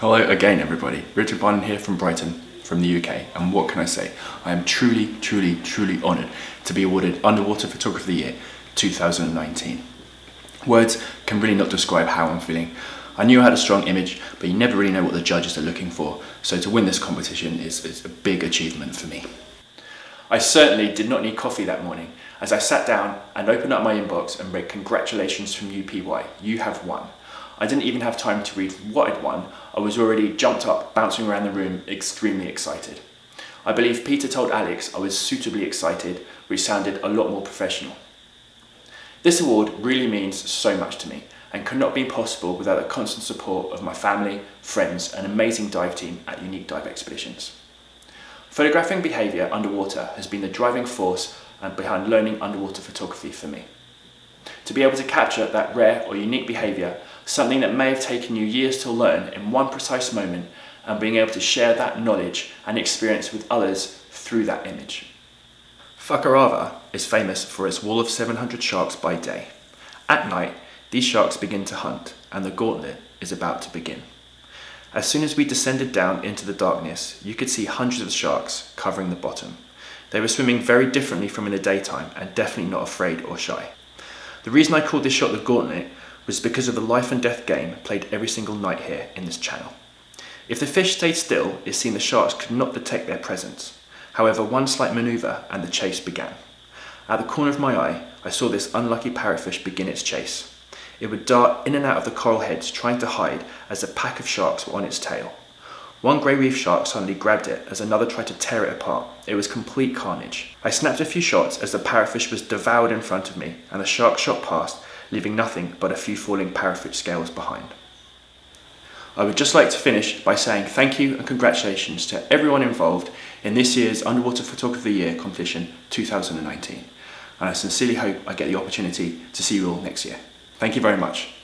Hello again, everybody. Richard Barnden here from Brighton, from the UK, and what can I say? I am truly, truly, truly honoured to be awarded Underwater Photographer of the Year 2019. Words can really not describe how I'm feeling. I knew I had a strong image, but you never really know what the judges are looking for, so to win this competition is, is a big achievement for me. I certainly did not need coffee that morning as I sat down and opened up my inbox and read congratulations from UPY, you have won. I didn't even have time to read what I'd won, I was already jumped up, bouncing around the room, extremely excited. I believe Peter told Alex I was suitably excited, which sounded a lot more professional. This award really means so much to me and could not be possible without the constant support of my family, friends and amazing dive team at Unique Dive Expeditions. Photographing behaviour underwater has been the driving force behind learning underwater photography for me. To be able to capture that rare or unique behaviour, something that may have taken you years to learn in one precise moment, and being able to share that knowledge and experience with others through that image. Fakarava is famous for its wall of 700 sharks by day. At night, these sharks begin to hunt, and the gauntlet is about to begin. As soon as we descended down into the darkness, you could see hundreds of sharks covering the bottom. They were swimming very differently from in the daytime and definitely not afraid or shy. The reason I called this shot the gauntlet was because of the life and death game played every single night here in this channel. If the fish stayed still, it seemed the sharks could not detect their presence. However, one slight manoeuvre and the chase began. At the corner of my eye, I saw this unlucky parrotfish begin its chase. It would dart in and out of the coral heads trying to hide as a pack of sharks were on its tail. One grey reef shark suddenly grabbed it as another tried to tear it apart. It was complete carnage. I snapped a few shots as the parrotfish was devoured in front of me and the shark shot past, leaving nothing but a few falling parrotfish scales behind. I would just like to finish by saying thank you and congratulations to everyone involved in this year's Underwater Photography of the Year competition 2019. And I sincerely hope I get the opportunity to see you all next year. Thank you very much.